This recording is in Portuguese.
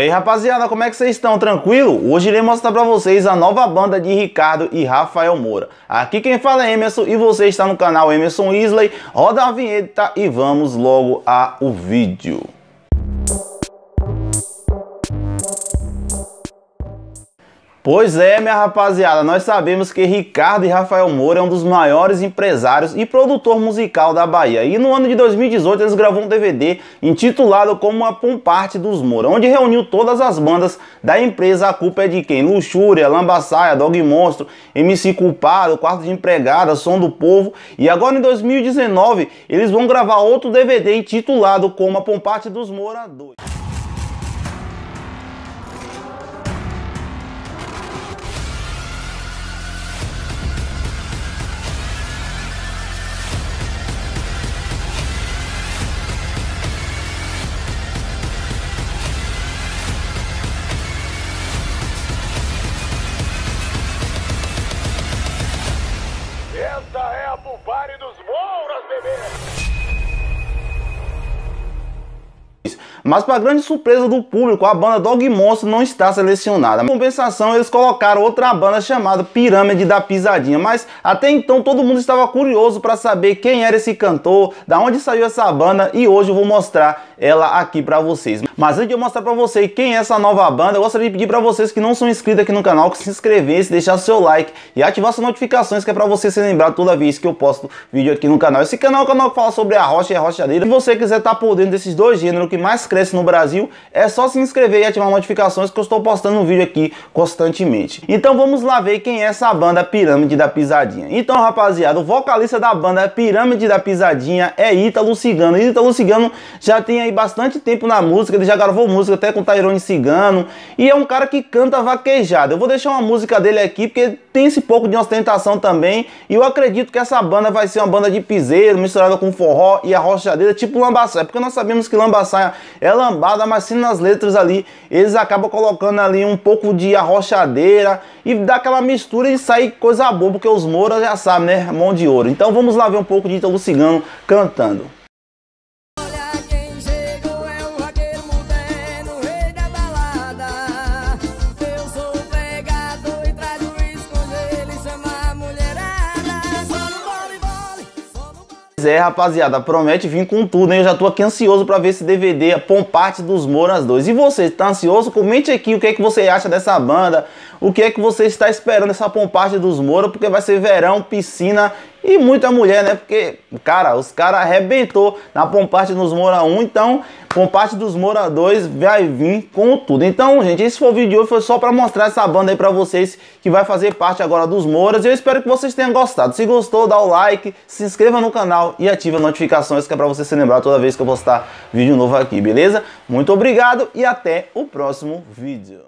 E aí rapaziada, como é que vocês estão? Tranquilo? Hoje irei mostrar pra vocês a nova banda de Ricardo e Rafael Moura. Aqui quem fala é Emerson e você está no canal Emerson Isley. Roda a vinheta e vamos logo ao vídeo. Pois é, minha rapaziada, nós sabemos que Ricardo e Rafael Moura é um dos maiores empresários e produtor musical da Bahia. E no ano de 2018 eles gravou um DVD intitulado como a Pomparte dos Moura, onde reuniu todas as bandas da empresa A Culpa é de Quem? Luxúria, Lambaçaia, Dog Monstro, MC Culpado, Quarto de Empregada, Som do Povo. E agora em 2019 eles vão gravar outro DVD intitulado como a Pomparte dos Moura 2. Mas para grande surpresa do público, a banda Dog Monstro não está selecionada. Em compensação, eles colocaram outra banda chamada Pirâmide da Pisadinha, mas até então todo mundo estava curioso para saber quem era esse cantor, da onde saiu essa banda e hoje eu vou mostrar ela aqui para vocês. Mas antes de eu mostrar para vocês quem é essa nova banda, eu gostaria de pedir para vocês que não são inscritos aqui no canal, que se inscrevessem, deixar seu like e ativar as notificações, que é para você ser lembrado toda vez que eu posto vídeo aqui no canal. Esse canal é o canal que fala sobre a rocha e a rochadeira. Se você quiser estar tá por dentro desses dois gêneros que mais cresce no Brasil, é só se inscrever e ativar notificações que eu estou postando um vídeo aqui constantemente. Então vamos lá ver quem é essa banda Pirâmide da Pisadinha. Então rapaziada, o vocalista da banda Pirâmide da Pisadinha é Ítalo Cigano. Ítalo Cigano já tem aí bastante tempo na música, ele já gravou música até com Tairone Cigano e é um cara que canta vaquejado. Eu vou deixar uma música dele aqui porque tem esse pouco de ostentação também e eu acredito que essa banda vai ser uma banda de piseiro misturada com forró e a rochadeira tipo lambaçaia, porque nós sabemos que lambaçaia é lambada mas sim nas letras ali, eles acabam colocando ali um pouco de arrochadeira e dá aquela mistura e sai coisa boa, porque os Moura já sabem, né? Mão de ouro. Então vamos lá ver um pouco de Ítalo Cigano cantando. É, rapaziada, promete vir com tudo, hein? Eu já tô aqui ansioso para ver esse DVD Pomparte dos Moras 2. E você, tá ansioso? Comente aqui o que é que você acha dessa banda, o que é que você está esperando dessa Pomparte dos Moura, porque vai ser verão, piscina e muita mulher, né? Porque, cara, os caras arrebentou na Pomparte dos Moura 1, então Pomparte dos Moura 2 vai vir com tudo. Então, gente, esse foi o vídeo de hoje, foi só para mostrar essa banda aí para vocês, que vai fazer parte agora dos Mouras. E eu espero que vocês tenham gostado. Se gostou, dá o like, se inscreva no canal e ative as notificações, que é para você se lembrar toda vez que eu postar vídeo novo aqui, beleza? Muito obrigado e até o próximo vídeo.